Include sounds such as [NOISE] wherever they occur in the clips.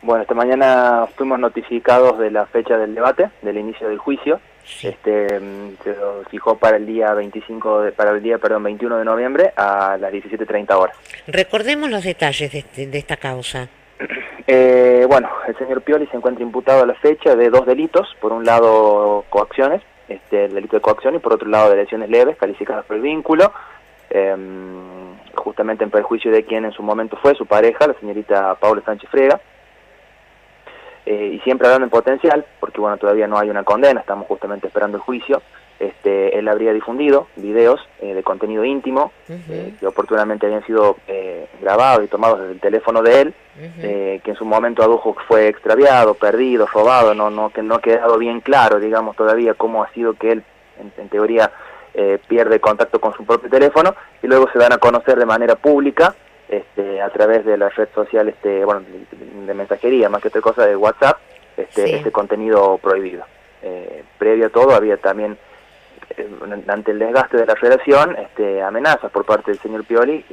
Bueno, esta mañana fuimos notificados de la fecha del debate, del inicio del juicio. Este, mm, se lo fijó para el día 25, de, para el día, perdón, 21 de noviembre a las 17.30 horas. Recordemos los detalles de, este, de esta causa. [CLEARS THROAT] Eh, bueno, el señor Pioli se encuentra imputado a la fecha de dos delitos. Por un lado, coacciones, este, el delito de coacción, y por otro lado, de lesiones leves calificadas por el vínculo. Em, justamente en perjuicio de quien en su momento fue su pareja, la señorita Paula Sánchez Frega. Eh, siempre hablando en potencial, porque bueno, todavía no hay una condena, estamos justamente esperando el juicio, este, él habría difundido videos eh, de contenido íntimo eh, que oportunamente habían sido grabados y tomados desde el teléfono de él, que en su momento adujo que fue extraviado, perdido, robado, no, no, que no ha quedado bien claro, digamos, todavía cómo ha sido que él, en teoría, pierde contacto con su propio teléfono y luego se dan a conocer de manera pública este, a través de la red social, este, bueno, de, mensajería, más que otra cosa de WhatsApp, este, este contenido prohibido. Eh, previo a todo había también, eh, ante el desgaste de la relación, este, amenazas por parte del señor Pioli,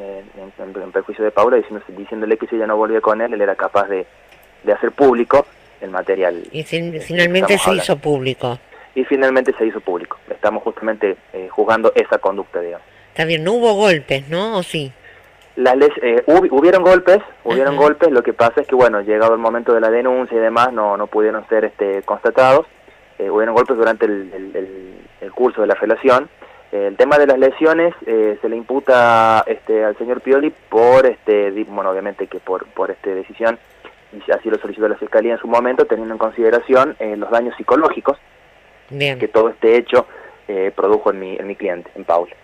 eh, en, perjuicio de Paula, diciéndole que si ella no volvía con él, él era capaz de, de hacer público el material. Y finalmente se hizo público. Y finalmente se hizo público. Estamos justamente juzgando esa conducta, digamos. Está bien, no hubo golpes, ¿no? ¿O sí? Las eh, hubieron golpes, hubieron golpes, lo que pasa es que bueno, llegado el momento de la denuncia y demás, no, no pudieron ser este, constatados, eh, hubieron golpes durante el, el, curso de la relación. el tema de las lesiones eh, se le imputa este, al señor Pioli por, este, bueno, obviamente que por, por este decisión, y así lo solicitó la Fiscalía en su momento, teniendo en consideración eh, los daños psicológicos que todo este hecho produjo en mi, en mi cliente, en Paula.